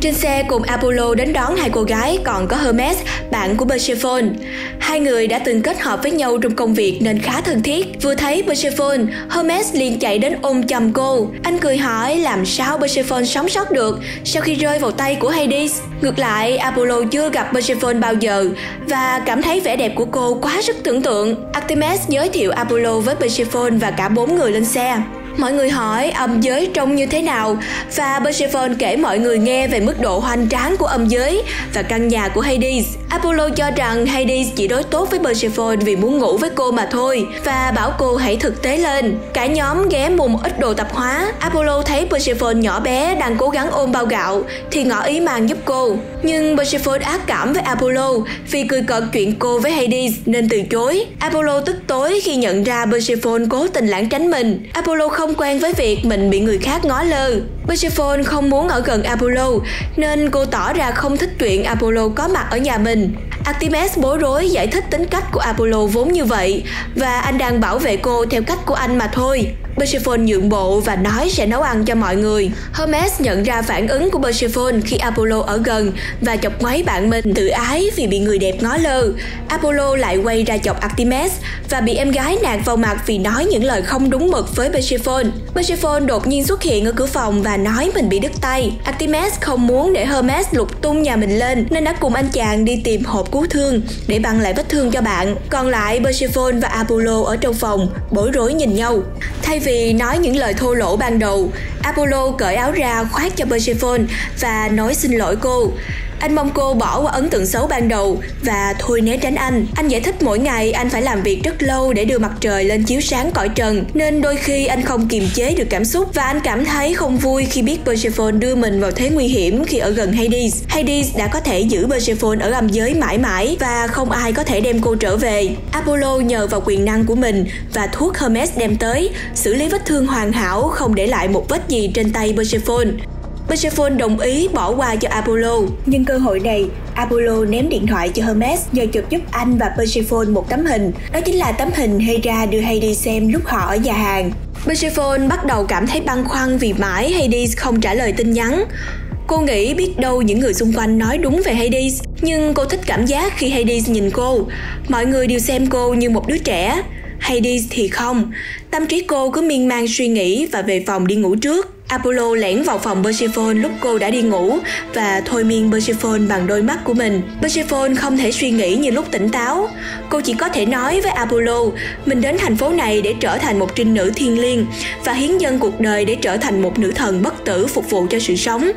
Trên xe cùng Apollo đến đón hai cô gái còn có Hermes, bạn của Persephone. Hai người đã từng kết hợp với nhau trong công việc nên khá thân thiết. Vừa thấy Persephone, Hermes liền chạy đến ôm chầm cô. Anh cười hỏi làm sao Persephone sống sót được sau khi rơi vào tay của Hades. Ngược lại, Apollo chưa gặp Persephone bao giờ và cảm thấy vẻ đẹp của cô quá sức tưởng tượng. Artemis giới thiệu Apollo với Persephone và cả bốn người lên xe. Mọi người hỏi âm giới trông như thế nào và Persephone kể mọi người nghe về mức độ hoành tráng của âm giới và căn nhà của Hades. Apollo cho rằng Hades chỉ đối tốt với Persephone vì muốn ngủ với cô mà thôi và bảo cô hãy thực tế lên. Cả nhóm ghé mua một ít đồ tạp hóa. Apollo thấy Persephone nhỏ bé đang cố gắng ôm bao gạo thì ngỏ ý mang giúp cô. Nhưng Persephone ác cảm với Apollo vì cười cợt chuyện cô với Hades nên từ chối. Apollo tức tối khi nhận ra Persephone cố tình lãng tránh mình. Apollo không quen với việc mình bị người khác ngó lơ. Persephone không muốn ở gần Apollo, nên cô tỏ ra không thích chuyện Apollo có mặt ở nhà mình. Artemis bối rối giải thích tính cách của Apollo vốn như vậy, và anh đang bảo vệ cô theo cách của anh mà thôi. Persephone nhượng bộ và nói sẽ nấu ăn cho mọi người. Hermes nhận ra phản ứng của Persephone khi Apollo ở gần và chọc ngoáy bạn mình tự ái vì bị người đẹp ngó lơ. Apollo lại quay ra chọc Artemis và bị em gái nạt vào mặt vì nói những lời không đúng mực với Persephone. Persephone đột nhiên xuất hiện ở cửa phòng và nói mình bị đứt tay. Artemis không muốn để Hermes lục tung nhà mình lên nên đã cùng anh chàng đi tìm hộp cứu thương để băng lại vết thương cho bạn. Còn lại Persephone và Apollo ở trong phòng bối rối nhìn nhau. Thay vì nói những lời thô lỗ ban đầu, Apollo cởi áo ra khoác cho Persephone và nói xin lỗi cô. Anh mong cô bỏ qua ấn tượng xấu ban đầu và thôi né tránh anh. Anh giải thích mỗi ngày anh phải làm việc rất lâu để đưa mặt trời lên chiếu sáng cõi trần, nên đôi khi anh không kiềm chế được cảm xúc và anh cảm thấy không vui khi biết Persephone đưa mình vào thế nguy hiểm khi ở gần Hades. Hades đã có thể giữ Persephone ở âm giới mãi mãi và không ai có thể đem cô trở về. Apollo nhờ vào quyền năng của mình và thuốc Hermes đem tới, xử lý vết thương hoàn hảo không để lại một vết gì trên tay Persephone. Persephone đồng ý bỏ qua cho Apollo. Nhưng cơ hội này, Apollo ném điện thoại cho Hermes nhờ chụp giúp anh và Persephone một tấm hình. Đó chính là tấm hình Hera đưa Hades xem lúc họ ở nhà hàng. Persephone bắt đầu cảm thấy băn khoăn vì mãi Hades không trả lời tin nhắn. Cô nghĩ biết đâu những người xung quanh nói đúng về Hades, nhưng cô thích cảm giác khi Hades nhìn cô. Mọi người đều xem cô như một đứa trẻ. Hades thì không. Tâm trí cô cứ miên man suy nghĩ và về phòng đi ngủ trước. Apollo lẻn vào phòng Persephone lúc cô đã đi ngủ và thôi miên Persephone bằng đôi mắt của mình. Persephone không thể suy nghĩ như lúc tỉnh táo. Cô chỉ có thể nói với Apollo mình đến thành phố này để trở thành một trinh nữ thiên liêng và hiến dân cuộc đời để trở thành một nữ thần bất tử phục vụ cho sự sống.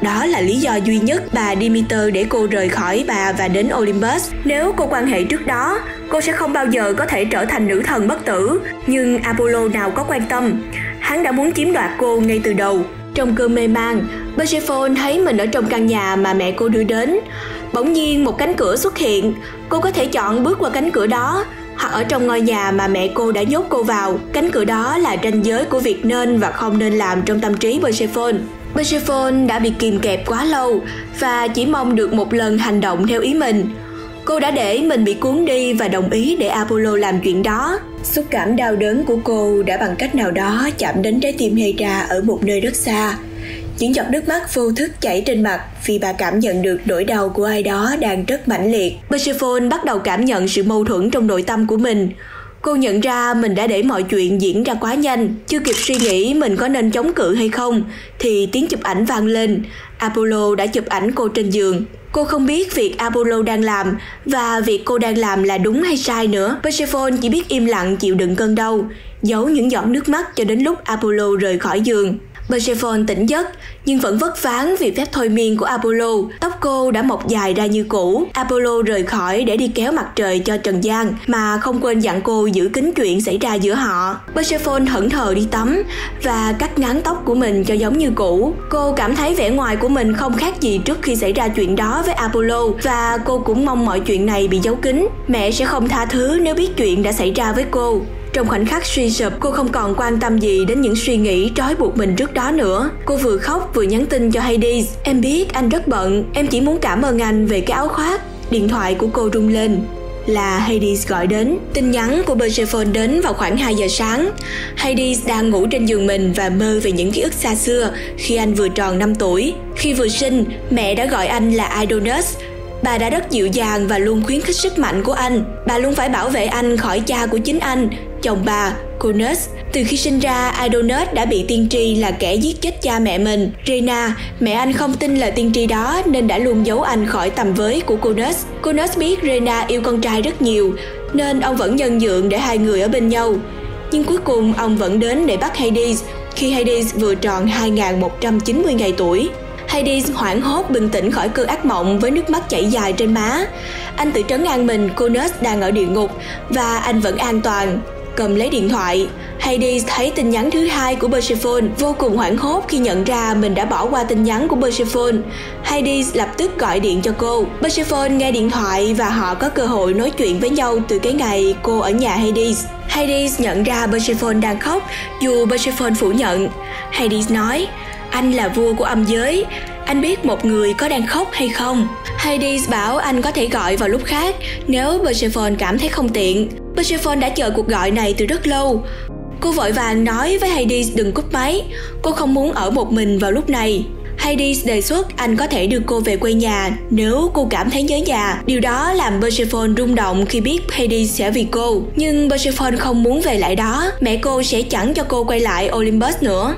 Đó là lý do duy nhất bà Demeter để cô rời khỏi bà và đến Olympus. Nếu cô quan hệ trước đó, cô sẽ không bao giờ có thể trở thành nữ thần bất tử. Nhưng Apollo nào có quan tâm hắn đã muốn chiếm đoạt cô ngay từ đầu. Trong cơn mê man, Persephone thấy mình ở trong căn nhà mà mẹ cô đưa đến. Bỗng nhiên một cánh cửa xuất hiện, cô có thể chọn bước qua cánh cửa đó hoặc ở trong ngôi nhà mà mẹ cô đã nhốt cô vào. Cánh cửa đó là ranh giới của việc nên và không nên làm trong tâm trí Persephone. Persephone đã bị kìm kẹp quá lâu và chỉ mong được một lần hành động theo ý mình. Cô đã để mình bị cuốn đi và đồng ý để Apollo làm chuyện đó. Xúc cảm đau đớn của cô đã bằng cách nào đó chạm đến trái tim Hera ở một nơi rất xa. Những giọt nước mắt vô thức chảy trên mặt vì bà cảm nhận được nỗi đau của ai đó đang rất mãnh liệt. Persephone bắt đầu cảm nhận sự mâu thuẫn trong nội tâm của mình. Cô nhận ra mình đã để mọi chuyện diễn ra quá nhanh, chưa kịp suy nghĩ mình có nên chống cự hay không, thì tiếng chụp ảnh vang lên. Apollo đã chụp ảnh cô trên giường. Cô không biết việc Apollo đang làm và việc cô đang làm là đúng hay sai nữa. Persephone chỉ biết im lặng chịu đựng cơn đau, giấu những giọt nước mắt cho đến lúc Apollo rời khỏi giường. Persephone tỉnh giấc, nhưng vẫn vất ván vì phép thôi miên của Apollo. Tóc cô đã mọc dài ra như cũ. Apollo rời khỏi để đi kéo mặt trời cho Trần gian, mà không quên dặn cô giữ kín chuyện xảy ra giữa họ. Persephone hững thờ đi tắm và cắt ngắn tóc của mình cho giống như cũ. Cô cảm thấy vẻ ngoài của mình không khác gì trước khi xảy ra chuyện đó với Apollo, và cô cũng mong mọi chuyện này bị giấu kín. Mẹ sẽ không tha thứ nếu biết chuyện đã xảy ra với cô. Trong khoảnh khắc suy sụp, cô không còn quan tâm gì đến những suy nghĩ trói buộc mình trước đó nữa. Cô vừa khóc vừa nhắn tin cho Hades. Em biết anh rất bận, em chỉ muốn cảm ơn anh về cái áo khoác. Điện thoại của cô rung lên. là Hades gọi đến. Tin nhắn của Persephone đến vào khoảng 2 giờ sáng. Hades đang ngủ trên giường mình và mơ về những ký ức xa xưa khi anh vừa tròn 5 tuổi. Khi vừa sinh, mẹ đã gọi anh là Adonis, Bà đã rất dịu dàng và luôn khuyến khích sức mạnh của anh. Bà luôn phải bảo vệ anh khỏi cha của chính anh, chồng bà, Cronus. Từ khi sinh ra, Adonis đã bị tiên tri là kẻ giết chết cha mẹ mình. Rena, mẹ anh không tin là tiên tri đó nên đã luôn giấu anh khỏi tầm với của Cronus. Cronus biết Rena yêu con trai rất nhiều, nên ông vẫn nhân nhượng để hai người ở bên nhau. Nhưng cuối cùng ông vẫn đến để bắt Hades khi Hades vừa tròn 2190 ngày tuổi. Hades hoảng hốt bình tĩnh khỏi cơn ác mộng với nước mắt chảy dài trên má. Anh tự trấn an mình Cronus đang ở địa ngục và anh vẫn an toàn cầm lấy điện thoại. Hades thấy tin nhắn thứ hai của Persephone, vô cùng hoảng hốt khi nhận ra mình đã bỏ qua tin nhắn của Persephone. Hades lập tức gọi điện cho cô. Persephone nghe điện thoại và họ có cơ hội nói chuyện với nhau từ cái ngày cô ở nhà Hades. Hades nhận ra Persephone đang khóc dù Persephone phủ nhận. Hades nói, anh là vua của âm giới, anh biết một người có đang khóc hay không? Hades bảo anh có thể gọi vào lúc khác nếu Persephone cảm thấy không tiện. Persephone đã chờ cuộc gọi này từ rất lâu. Cô vội vàng nói với Hades đừng cúp máy, cô không muốn ở một mình vào lúc này. Hades đề xuất anh có thể đưa cô về quê nhà nếu cô cảm thấy nhớ nhà. Điều đó làm Persephone rung động khi biết Hades sẽ vì cô. Nhưng Persephone không muốn về lại đó, mẹ cô sẽ chẳng cho cô quay lại Olympus nữa.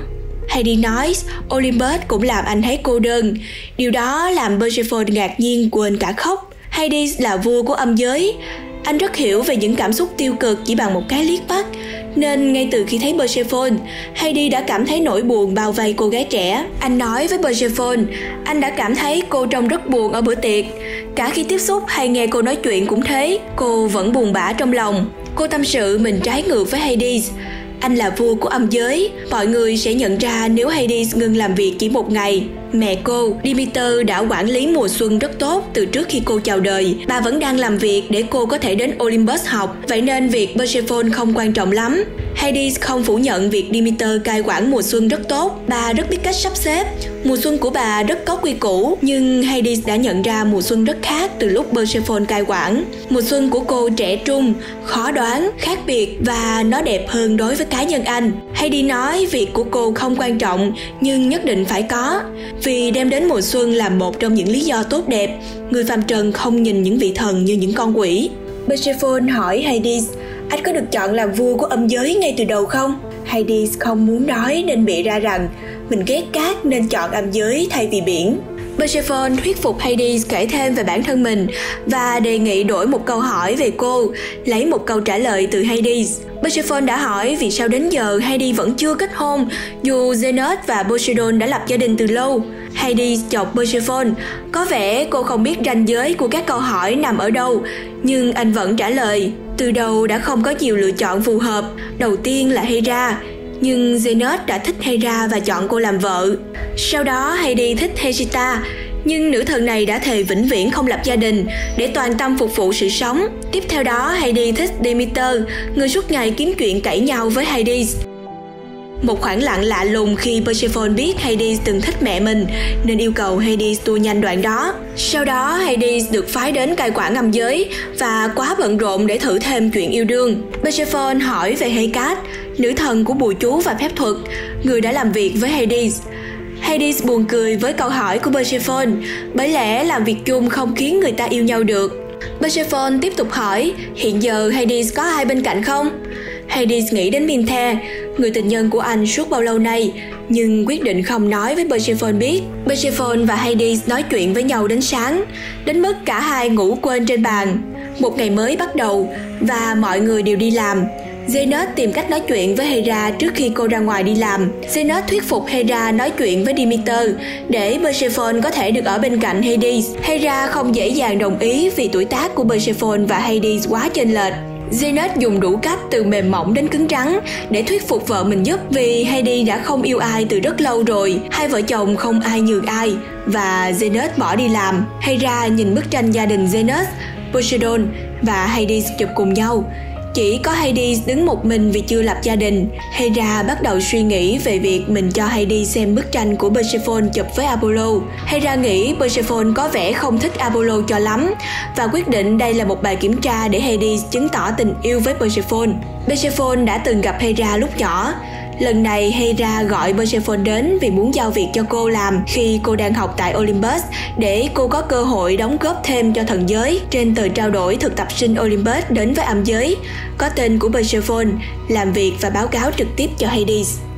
Hay đi nói Olympus cũng làm anh thấy cô đơn. Điều đó làm Persephone ngạc nhiên quên cả khóc. Hades là vua của âm giới. Anh rất hiểu về những cảm xúc tiêu cực chỉ bằng một cái liếc mắt. Nên ngay từ khi thấy Persephone, Heidi đã cảm thấy nỗi buồn bao vây cô gái trẻ. Anh nói với Persephone, anh đã cảm thấy cô trông rất buồn ở bữa tiệc. Cả khi tiếp xúc hay nghe cô nói chuyện cũng thế, cô vẫn buồn bã trong lòng. Cô tâm sự mình trái ngược với Hades anh là vua của âm giới, mọi người sẽ nhận ra nếu Hades ngừng làm việc chỉ một ngày. Mẹ cô, Demeter đã quản lý mùa xuân rất tốt từ trước khi cô chào đời. Bà vẫn đang làm việc để cô có thể đến Olympus học, vậy nên việc Persephone không quan trọng lắm. Hades không phủ nhận việc Demeter cai quản mùa xuân rất tốt, bà rất biết cách sắp xếp. Mùa xuân của bà rất có quy củ, nhưng Hades đã nhận ra mùa xuân rất khác từ lúc Persephone cai quản. Mùa xuân của cô trẻ trung, khó đoán, khác biệt và nó đẹp hơn đối với cá nhân anh. Hay đi nói việc của cô không quan trọng nhưng nhất định phải có, vì đem đến mùa xuân là một trong những lý do tốt đẹp. Người phàm trần không nhìn những vị thần như những con quỷ. Persephone hỏi Hades anh có được chọn làm vua của âm giới ngay từ đầu không? Hades không muốn nói nên bịa ra rằng mình ghét cát nên chọn âm giới thay vì biển. Persephone thuyết phục Hades kể thêm về bản thân mình và đề nghị đổi một câu hỏi về cô, lấy một câu trả lời từ Hades. Persephone đã hỏi vì sao đến giờ Hades vẫn chưa kết hôn, dù Zenos và Poseidon đã lập gia đình từ lâu. Hades chọc Persephone, có vẻ cô không biết ranh giới của các câu hỏi nằm ở đâu, nhưng anh vẫn trả lời, từ đầu đã không có nhiều lựa chọn phù hợp, đầu tiên là Hera, nhưng Zenos đã thích Hera và chọn cô làm vợ. Sau đó Hades thích Hesita, nhưng nữ thần này đã thề vĩnh viễn không lập gia đình để toàn tâm phục vụ sự sống. Tiếp theo đó Hades thích Demeter, người suốt ngày kiếm chuyện cãi nhau với Hades. Một khoảng lặng lạ lùng khi Persephone biết Hades từng thích mẹ mình nên yêu cầu Hades tua nhanh đoạn đó. Sau đó Hades được phái đến cai quản âm giới và quá bận rộn để thử thêm chuyện yêu đương. Persephone hỏi về Hecate, nữ thần của bùa chú và phép thuật, người đã làm việc với Hades. Hades buồn cười với câu hỏi của Persephone, bởi lẽ làm việc chung không khiến người ta yêu nhau được. Persephone tiếp tục hỏi, hiện giờ Hades có ai bên cạnh không? Hades nghĩ đến Minthe, người tình nhân của anh suốt bao lâu nay, nhưng quyết định không nói với Persephone biết. Persephone và Hades nói chuyện với nhau đến sáng, đến mức cả hai ngủ quên trên bàn. Một ngày mới bắt đầu và mọi người đều đi làm. Zenos tìm cách nói chuyện với Hera trước khi cô ra ngoài đi làm. Zenos thuyết phục Hera nói chuyện với Demeter để Persephone có thể được ở bên cạnh Hades. Hera không dễ dàng đồng ý vì tuổi tác của Persephone và Hades quá chênh lệch. Zenos dùng đủ cách từ mềm mỏng đến cứng rắn để thuyết phục vợ mình giúp vì Heidi đã không yêu ai từ rất lâu rồi, hai vợ chồng không ai nhường ai và Zenos bỏ đi làm. Hay ra nhìn bức tranh gia đình Zenos, Poseidon và Hades chụp cùng nhau. Chỉ có Hades đứng một mình vì chưa lập gia đình. Hera bắt đầu suy nghĩ về việc mình cho Hades xem bức tranh của Persephone chụp với Apollo. Hera nghĩ Persephone có vẻ không thích Apollo cho lắm và quyết định đây là một bài kiểm tra để Hades chứng tỏ tình yêu với Persephone. Persephone đã từng gặp Hera lúc nhỏ, Lần này Hera gọi Persephone đến vì muốn giao việc cho cô làm khi cô đang học tại Olympus, để cô có cơ hội đóng góp thêm cho thần giới trên tờ trao đổi thực tập sinh Olympus đến với âm giới có tên của Persephone, làm việc và báo cáo trực tiếp cho Hades.